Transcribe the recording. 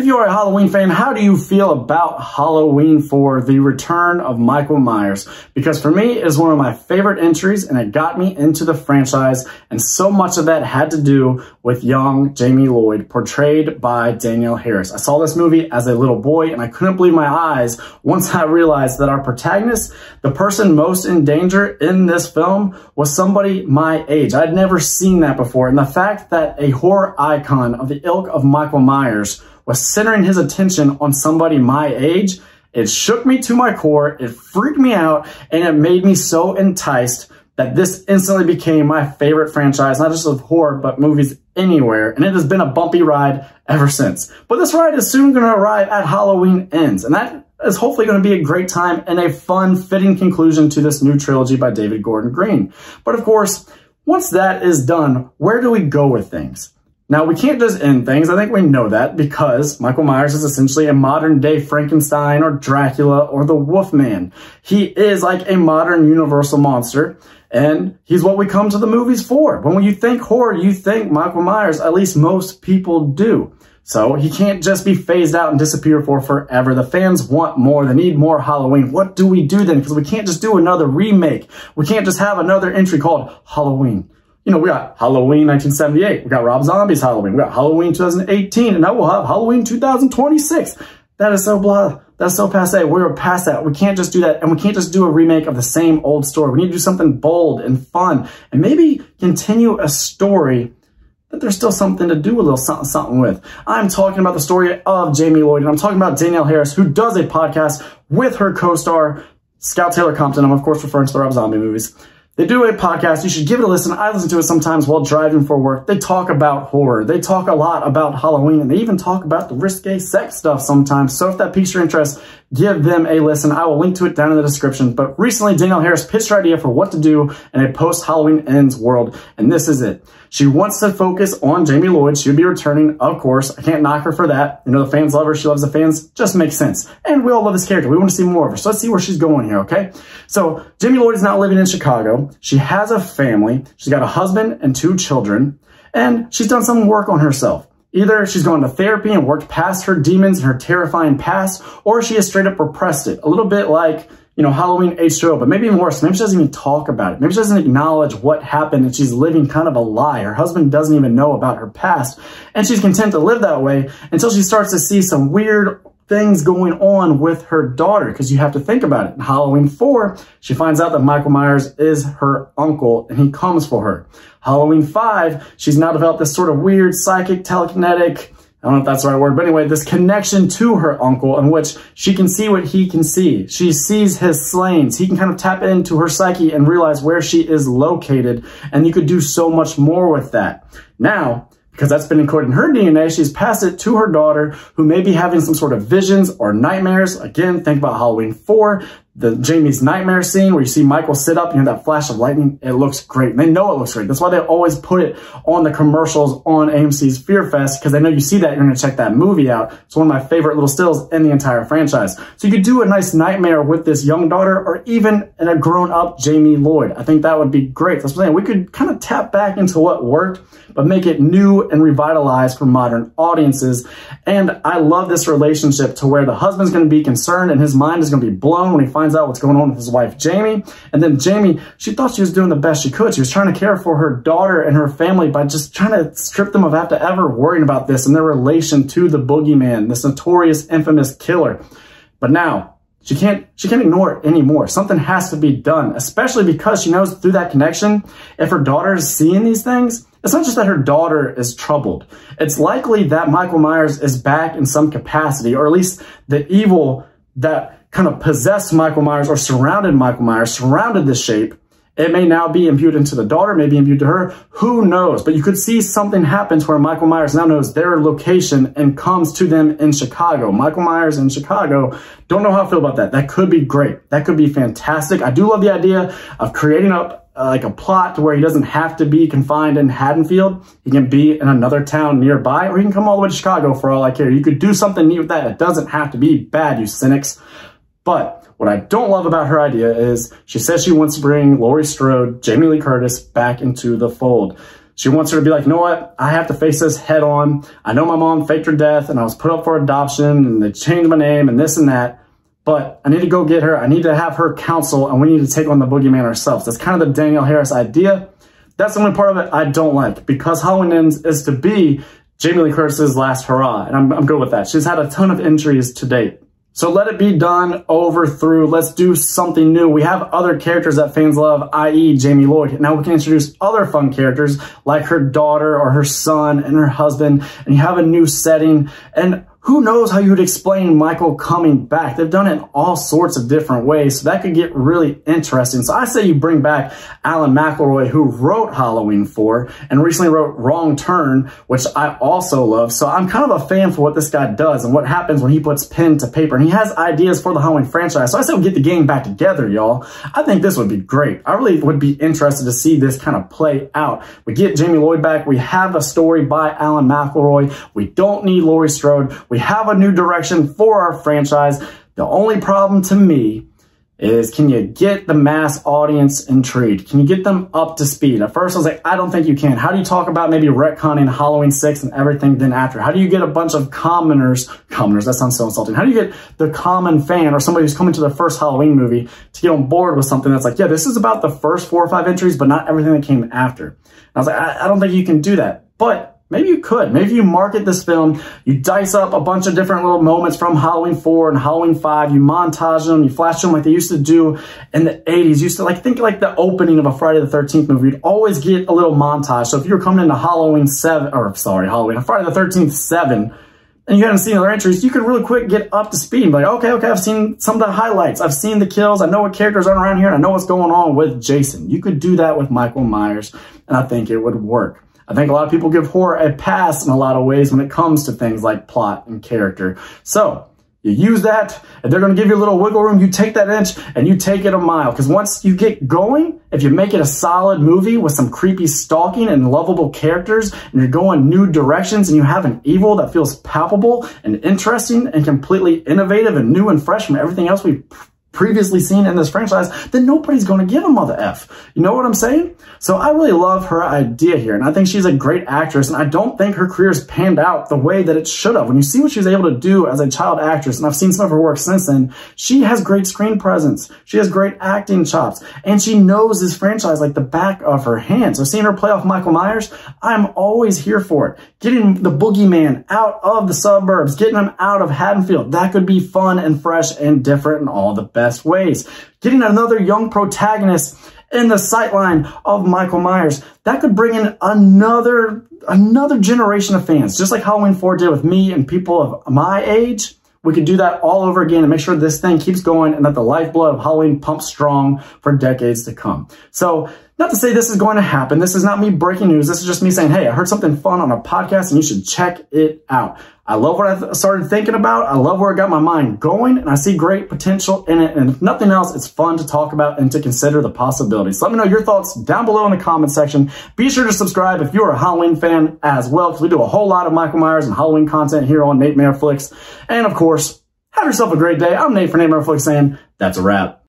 If you're a Halloween fan, how do you feel about Halloween 4, The Return of Michael Myers? Because for me, it is one of my favorite entries and it got me into the franchise and so much of that had to do with young Jamie Lloyd, portrayed by Danielle Harris. I saw this movie as a little boy and I couldn't believe my eyes once I realized that our protagonist, the person most in danger in this film, was somebody my age. I'd never seen that before and the fact that a horror icon of the ilk of Michael Myers was centering his attention on somebody my age, it shook me to my core, it freaked me out, and it made me so enticed that this instantly became my favorite franchise, not just of horror, but movies anywhere. And it has been a bumpy ride ever since. But this ride is soon going to arrive at Halloween Ends. And that is hopefully going to be a great time and a fun, fitting conclusion to this new trilogy by David Gordon Green. But of course, once that is done, where do we go with things? Now, we can't just end things. I think we know that because Michael Myers is essentially a modern day Frankenstein or Dracula or the Wolfman. He is like a modern universal monster and he's what we come to the movies for. When you think horror, you think Michael Myers, at least most people do. So he can't just be phased out and disappear for forever. The fans want more. They need more Halloween. What do we do then? Because we can't just do another remake. We can't just have another entry called Halloween you know, we got Halloween 1978. We got Rob Zombie's Halloween. We got Halloween 2018. And now we'll have Halloween 2026. That is so blah. That's so passe. We're past that. We can't just do that. And we can't just do a remake of the same old story. We need to do something bold and fun and maybe continue a story that there's still something to do a little something, something with. I'm talking about the story of Jamie Lloyd, and I'm talking about Danielle Harris, who does a podcast with her co-star, Scout Taylor Compton. I'm, of course, referring to the Rob Zombie movies. They do a podcast. You should give it a listen. I listen to it sometimes while driving for work. They talk about horror. They talk a lot about Halloween, and they even talk about the risque sex stuff sometimes. So if that piques your interest, give them a listen. I will link to it down in the description. But recently, Danielle Harris pitched her idea for what to do in a post-Halloween Ends world, and this is it. She wants to focus on Jamie Lloyd. She would be returning, of course. I can't knock her for that. You know, the fans love her. She loves the fans. Just makes sense. And we all love this character. We want to see more of her. So let's see where she's going here, okay? So Jamie Lloyd is now living in Chicago. She has a family. She's got a husband and two children. And she's done some work on herself. Either she's gone to therapy and worked past her demons and her terrifying past, or she has straight up repressed it. A little bit like, you know, Halloween H2O, but maybe even worse. Maybe she doesn't even talk about it. Maybe she doesn't acknowledge what happened and she's living kind of a lie. Her husband doesn't even know about her past. And she's content to live that way until she starts to see some weird things going on with her daughter because you have to think about it. In Halloween 4, she finds out that Michael Myers is her uncle and he comes for her. Halloween 5, she's now developed this sort of weird psychic telekinetic I don't know if that's the right word, but anyway, this connection to her uncle in which she can see what he can see. She sees his slayings. He can kind of tap into her psyche and realize where she is located. And you could do so much more with that. Now, because that's been encoded in her DNA, she's passed it to her daughter who may be having some sort of visions or nightmares. Again, think about Halloween 4 the Jamie's nightmare scene where you see Michael sit up, you know, that flash of lightning, it looks great. They know it looks great. That's why they always put it on the commercials on AMC's Fear Fest, because they know you see that, you're going to check that movie out. It's one of my favorite little stills in the entire franchise. So you could do a nice nightmare with this young daughter or even a grown up Jamie Lloyd. I think that would be great. That's what I'm saying. We could kind of tap back into what worked, but make it new and revitalized for modern audiences. And I love this relationship to where the husband's going to be concerned and his mind is going to be blown when he finds out what's going on with his wife, Jamie. And then Jamie, she thought she was doing the best she could. She was trying to care for her daughter and her family by just trying to strip them of to ever worrying about this and their relation to the boogeyman, this notorious, infamous killer. But now, she can't, she can't ignore it anymore. Something has to be done, especially because she knows through that connection, if her daughter is seeing these things, it's not just that her daughter is troubled. It's likely that Michael Myers is back in some capacity, or at least the evil that kind of possessed Michael Myers or surrounded Michael Myers, surrounded this shape. It may now be imbued into the daughter, maybe imbued to her. Who knows? But you could see something happen to where Michael Myers now knows their location and comes to them in Chicago. Michael Myers in Chicago. Don't know how I feel about that. That could be great. That could be fantastic. I do love the idea of creating up uh, like a plot to where he doesn't have to be confined in Haddonfield. He can be in another town nearby, or he can come all the way to Chicago for all I care. You could do something neat with that. It doesn't have to be bad, you cynics. But what I don't love about her idea is she says she wants to bring Laurie Strode, Jamie Lee Curtis back into the fold. She wants her to be like, you know what? I have to face this head on. I know my mom faked her death and I was put up for adoption and they changed my name and this and that. But I need to go get her. I need to have her counsel and we need to take on the boogeyman ourselves. That's kind of the Danielle Harris idea. That's the only part of it I don't like because Halloween Ends is to be Jamie Lee Curtis's last hurrah. And I'm, I'm good with that. She's had a ton of entries to date. So let it be done, over, through. Let's do something new. We have other characters that fans love, i.e. Jamie Lloyd. Now we can introduce other fun characters like her daughter or her son and her husband, and you have a new setting. And who knows how you would explain Michael coming back? They've done it in all sorts of different ways, so that could get really interesting. So I say you bring back Alan McElroy, who wrote Halloween 4 and recently wrote Wrong Turn, which I also love. So I'm kind of a fan for what this guy does and what happens when he puts pen to paper. And he has ideas for the Halloween franchise. So I say we get the gang back together, y'all. I think this would be great. I really would be interested to see this kind of play out. We get Jamie Lloyd back. We have a story by Alan McElroy. We don't need Laurie Strode. We have a new direction for our franchise. The only problem to me is can you get the mass audience intrigued? Can you get them up to speed? At first I was like, I don't think you can. How do you talk about maybe retconning Halloween 6 and everything then after? How do you get a bunch of commoners, commoners, that sounds so insulting. How do you get the common fan or somebody who's coming to the first Halloween movie to get on board with something that's like, yeah, this is about the first four or five entries, but not everything that came after. And I was like, I, I don't think you can do that. But Maybe you could. Maybe you market this film, you dice up a bunch of different little moments from Halloween 4 and Halloween 5, you montage them, you flash them like they used to do in the 80s. You used to like think like the opening of a Friday the 13th movie. You'd always get a little montage. So if you were coming into Halloween 7, or sorry, Halloween, Friday the 13th 7, and you hadn't seen other entries, you could really quick get up to speed and be like, okay, okay, I've seen some of the highlights. I've seen the kills. I know what characters are around here and I know what's going on with Jason. You could do that with Michael Myers and I think it would work. I think a lot of people give horror a pass in a lot of ways when it comes to things like plot and character. So you use that, and they're going to give you a little wiggle room. You take that inch and you take it a mile. Because once you get going, if you make it a solid movie with some creepy stalking and lovable characters, and you're going new directions, and you have an evil that feels palpable and interesting and completely innovative and new and fresh from everything else we've previously seen in this franchise, then nobody's going to give a mother F. You know what I'm saying? So I really love her idea here, and I think she's a great actress, and I don't think her career's panned out the way that it should have. When you see what she was able to do as a child actress, and I've seen some of her work since then, she has great screen presence. She has great acting chops, and she knows this franchise like the back of her hand. So seeing her play off Michael Myers, I'm always here for it. Getting the boogeyman out of the suburbs, getting him out of Haddonfield, that could be fun and fresh and different and all the best best ways. Getting another young protagonist in the sightline of Michael Myers, that could bring in another, another generation of fans, just like Halloween 4 did with me and people of my age. We could do that all over again and make sure this thing keeps going and that the lifeblood of Halloween pumps strong for decades to come. So not to say this is going to happen. This is not me breaking news. This is just me saying, hey, I heard something fun on a podcast and you should check it out. I love what I started thinking about. I love where I got my mind going and I see great potential in it. And if nothing else, it's fun to talk about and to consider the possibilities. let me know your thoughts down below in the comment section. Be sure to subscribe if you're a Halloween fan as well, because we do a whole lot of Michael Myers and Halloween content here on Nate Flicks. And of course, have yourself a great day. I'm Nate for Nate Flicks saying that's a wrap.